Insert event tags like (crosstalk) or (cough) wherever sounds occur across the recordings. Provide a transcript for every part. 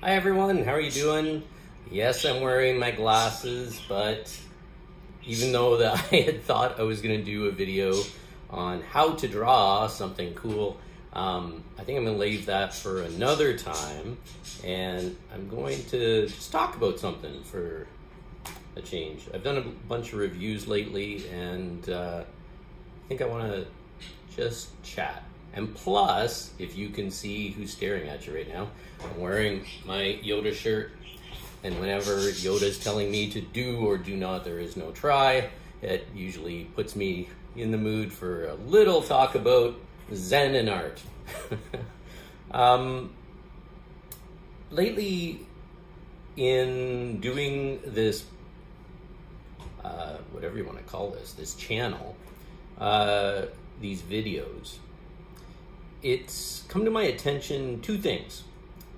Hi everyone, how are you doing? Yes, I'm wearing my glasses, but even though that (laughs) I had thought I was going to do a video on how to draw something cool, um, I think I'm going to leave that for another time, and I'm going to just talk about something for a change. I've done a bunch of reviews lately, and uh, I think I want to just chat. And plus, if you can see who's staring at you right now, I'm wearing my Yoda shirt. And whenever Yoda is telling me to do or do not, there is no try. It usually puts me in the mood for a little talk about Zen and art. (laughs) um, lately, in doing this, uh, whatever you want to call this, this channel, uh, these videos, it's come to my attention two things.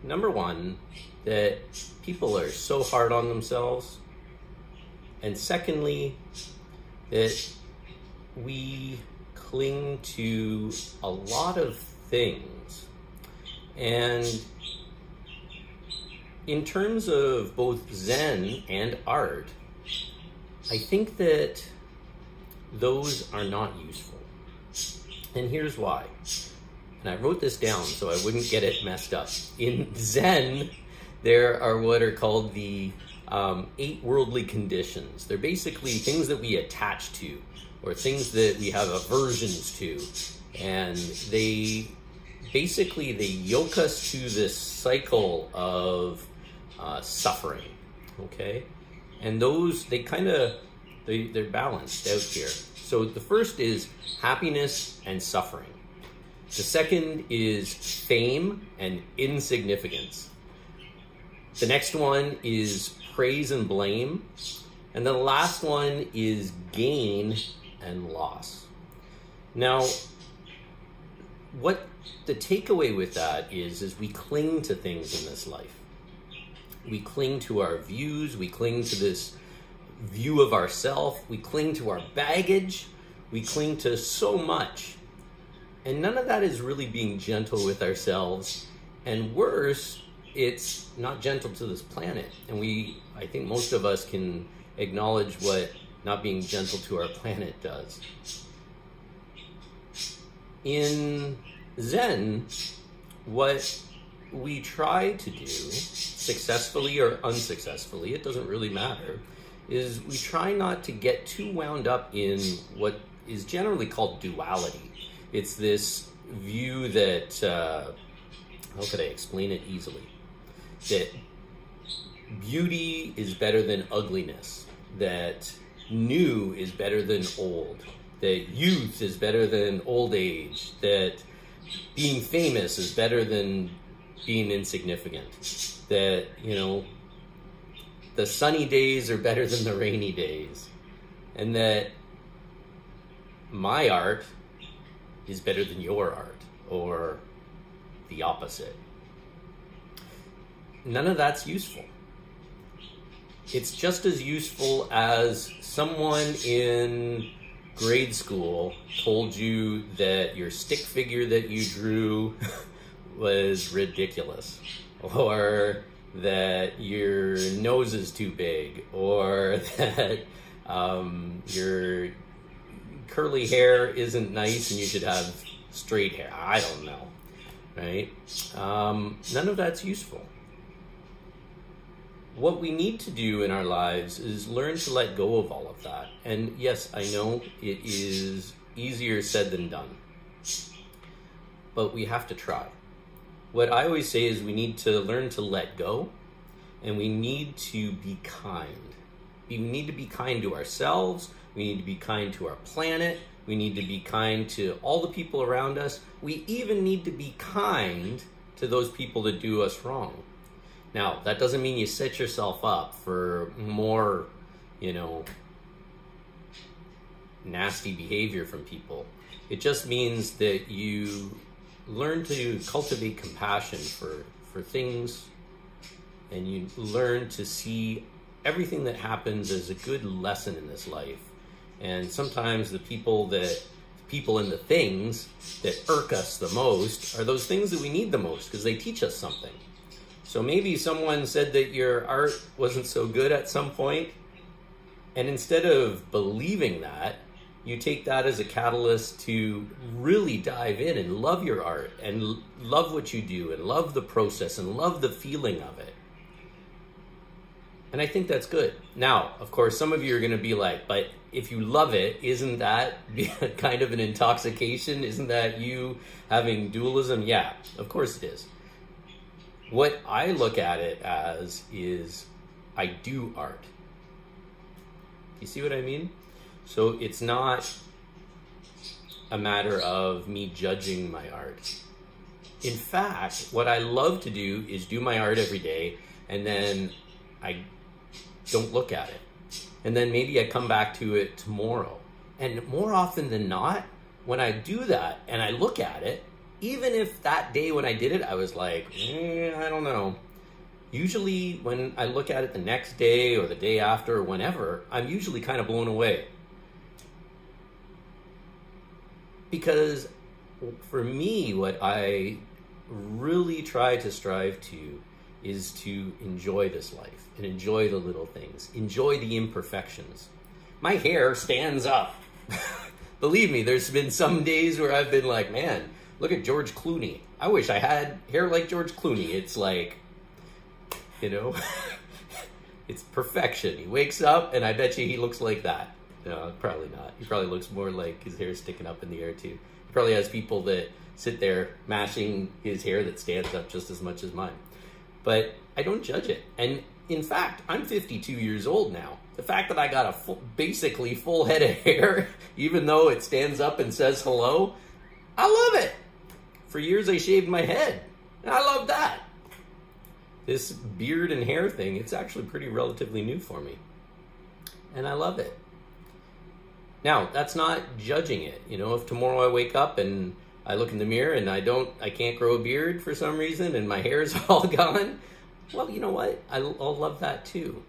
Number one, that people are so hard on themselves. And secondly, that we cling to a lot of things. And in terms of both Zen and art, I think that those are not useful. And here's why and I wrote this down so I wouldn't get it messed up. In Zen, there are what are called the um, eight worldly conditions. They're basically things that we attach to, or things that we have aversions to, and they basically they yoke us to this cycle of uh, suffering. Okay, and those they kind of they, they're balanced out here. So the first is happiness and suffering. The second is fame and insignificance. The next one is praise and blame. And the last one is gain and loss. Now, what the takeaway with that is is we cling to things in this life. We cling to our views, we cling to this view of ourself, we cling to our baggage, we cling to so much and none of that is really being gentle with ourselves. And worse, it's not gentle to this planet. And we, I think most of us can acknowledge what not being gentle to our planet does. In Zen, what we try to do, successfully or unsuccessfully, it doesn't really matter, is we try not to get too wound up in what is generally called duality it's this view that uh, how could I explain it easily? That beauty is better than ugliness. That new is better than old. That youth is better than old age. That being famous is better than being insignificant. That, you know, the sunny days are better than the rainy days. And that my art is better than your art or the opposite. None of that's useful. It's just as useful as someone in grade school told you that your stick figure that you drew (laughs) was ridiculous or that your nose is too big or (laughs) that um, your curly hair isn't nice and you should have straight hair. I don't know, right? Um, none of that's useful. What we need to do in our lives is learn to let go of all of that. And yes, I know it is easier said than done, but we have to try. What I always say is we need to learn to let go and we need to be kind. We need to be kind to ourselves we need to be kind to our planet. We need to be kind to all the people around us. We even need to be kind to those people that do us wrong. Now, that doesn't mean you set yourself up for more, you know, nasty behavior from people. It just means that you learn to cultivate compassion for, for things and you learn to see everything that happens as a good lesson in this life and sometimes the people that people and the things that irk us the most are those things that we need the most because they teach us something. So maybe someone said that your art wasn't so good at some point, and instead of believing that, you take that as a catalyst to really dive in and love your art and love what you do and love the process and love the feeling of it. And I think that's good. Now, of course, some of you are going to be like, but if you love it, isn't that (laughs) kind of an intoxication? Isn't that you having dualism? Yeah, of course it is. What I look at it as is I do art. You see what I mean? So it's not a matter of me judging my art. In fact, what I love to do is do my art every day and then I don't look at it. And then maybe I come back to it tomorrow. And more often than not, when I do that and I look at it, even if that day when I did it, I was like, eh, I don't know. Usually, when I look at it the next day or the day after or whenever, I'm usually kind of blown away. Because for me, what I really try to strive to is to enjoy this life and enjoy the little things, enjoy the imperfections. My hair stands up. (laughs) Believe me, there's been some days where I've been like, man, look at George Clooney. I wish I had hair like George Clooney. It's like, you know, (laughs) it's perfection. He wakes up and I bet you he looks like that. No, probably not. He probably looks more like his hair sticking up in the air too. He probably has people that sit there mashing his hair that stands up just as much as mine but I don't judge it. And in fact, I'm 52 years old now. The fact that I got a full, basically full head of hair, (laughs) even though it stands up and says hello, I love it. For years, I shaved my head, and I love that. This beard and hair thing, it's actually pretty relatively new for me. And I love it. Now, that's not judging it. You know, if tomorrow I wake up and I look in the mirror and I don't, I can't grow a beard for some reason, and my (laughs) hair's all gone. Well, you know what? I'll, I'll love that too.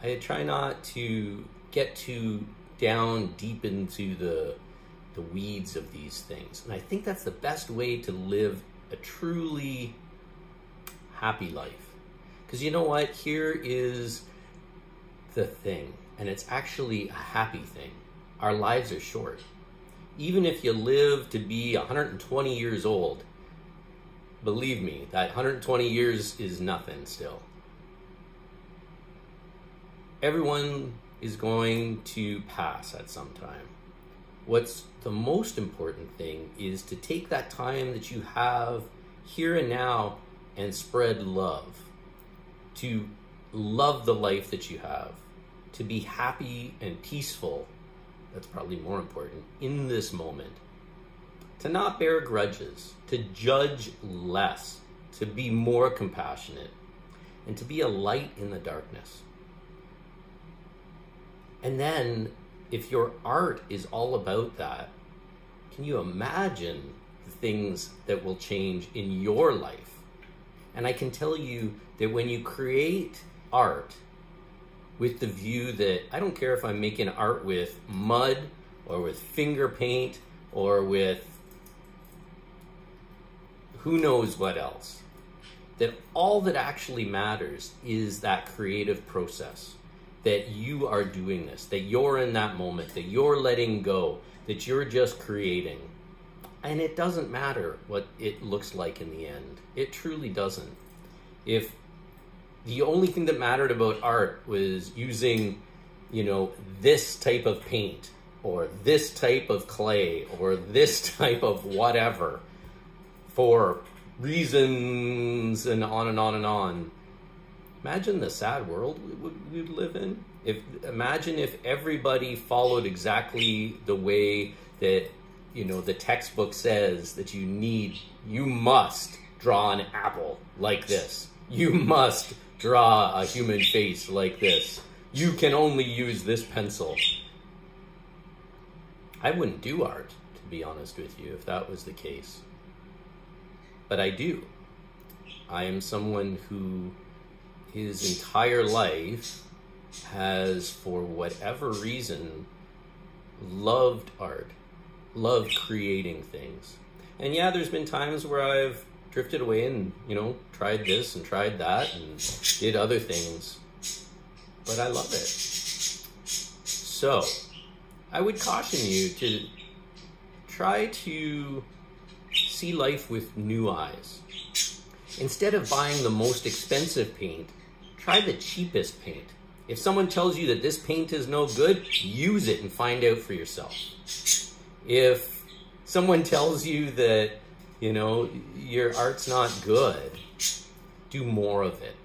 I try not to get too down deep into the the weeds of these things, and I think that's the best way to live a truly happy life. Because you know what? Here is the thing, and it's actually a happy thing. Our lives are short even if you live to be 120 years old, believe me, that 120 years is nothing still. Everyone is going to pass at some time. What's the most important thing is to take that time that you have here and now and spread love. To love the life that you have. To be happy and peaceful that's probably more important, in this moment. To not bear grudges, to judge less, to be more compassionate, and to be a light in the darkness. And then, if your art is all about that, can you imagine the things that will change in your life? And I can tell you that when you create art, with the view that I don't care if I'm making art with mud or with finger paint or with who knows what else. That all that actually matters is that creative process. That you are doing this, that you're in that moment, that you're letting go, that you're just creating. And it doesn't matter what it looks like in the end. It truly doesn't. If the only thing that mattered about art was using, you know, this type of paint or this type of clay or this (laughs) type of whatever for reasons and on and on and on. Imagine the sad world we would we'd live in. If imagine if everybody followed exactly the way that you know the textbook says that you need you must draw an apple like this. You must draw a human face like this. You can only use this pencil. I wouldn't do art, to be honest with you, if that was the case. But I do. I am someone who his entire life has, for whatever reason, loved art, loved creating things. And yeah, there's been times where I've drifted away and, you know, tried this and tried that and did other things. But I love it. So, I would caution you to try to see life with new eyes. Instead of buying the most expensive paint, try the cheapest paint. If someone tells you that this paint is no good, use it and find out for yourself. If someone tells you that, you know, your art's not good, do more of it.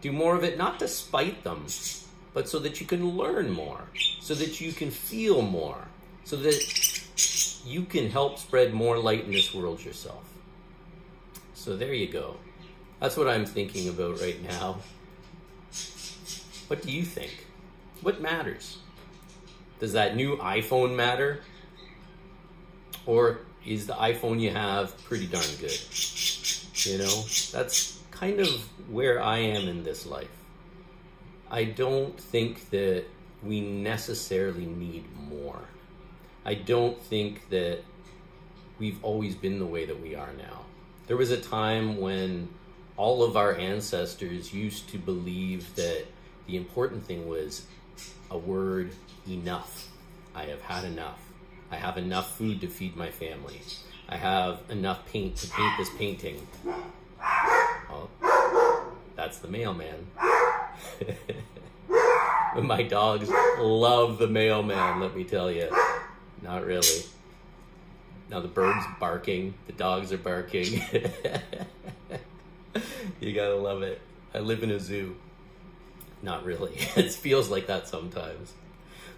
Do more of it not to spite them, but so that you can learn more, so that you can feel more, so that you can help spread more light in this world yourself. So there you go. That's what I'm thinking about right now. What do you think? What matters? Does that new iPhone matter? Or is the iPhone you have pretty darn good? You know, that's kind of where I am in this life. I don't think that we necessarily need more. I don't think that we've always been the way that we are now. There was a time when all of our ancestors used to believe that the important thing was a word enough. I have had enough. I have enough food to feed my family. I have enough paint to paint this painting. Oh, that's the mailman. (laughs) my dogs love the mailman, let me tell you. Not really. Now the bird's barking, the dogs are barking. (laughs) you gotta love it. I live in a zoo. Not really. (laughs) it feels like that sometimes.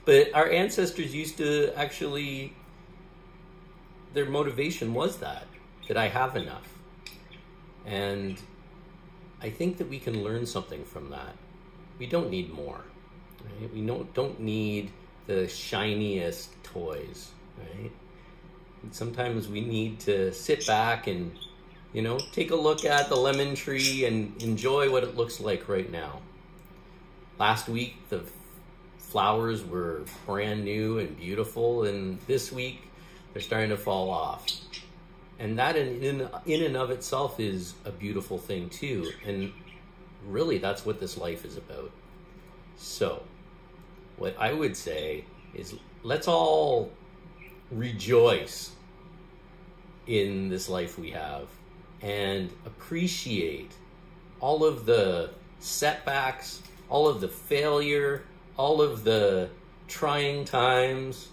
But our ancestors used to actually, their motivation was that, that I have enough. And I think that we can learn something from that. We don't need more. Right? We don't, don't need the shiniest toys, right? And sometimes we need to sit back and, you know, take a look at the lemon tree and enjoy what it looks like right now. Last week, the flowers were brand new and beautiful, and this week, they're starting to fall off. And that, in, in, in and of itself, is a beautiful thing, too. And really, that's what this life is about. So, what I would say is let's all rejoice in this life we have and appreciate all of the setbacks, all of the failure, all of the trying times,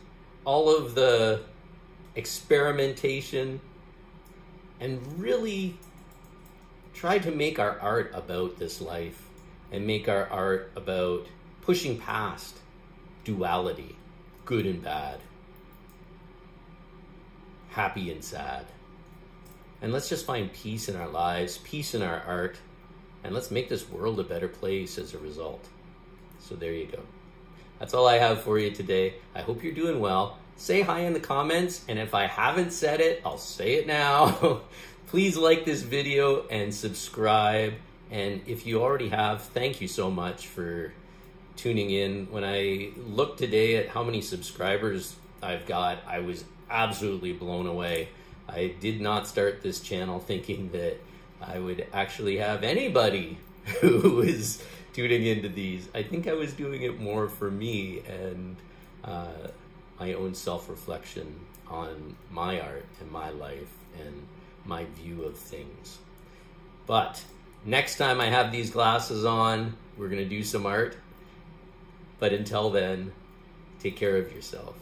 all of the experimentation, and really try to make our art about this life and make our art about pushing past duality, good and bad, happy and sad. And let's just find peace in our lives, peace in our art, and let's make this world a better place as a result. So there you go. That's all I have for you today. I hope you're doing well. Say hi in the comments, and if I haven't said it, I'll say it now. (laughs) Please like this video and subscribe. And if you already have, thank you so much for tuning in. When I looked today at how many subscribers I've got, I was absolutely blown away. I did not start this channel thinking that I would actually have anybody (laughs) who is tuning into these. I think I was doing it more for me and uh, my own self reflection on my art and my life and my view of things. But next time I have these glasses on, we're going to do some art. But until then, take care of yourself.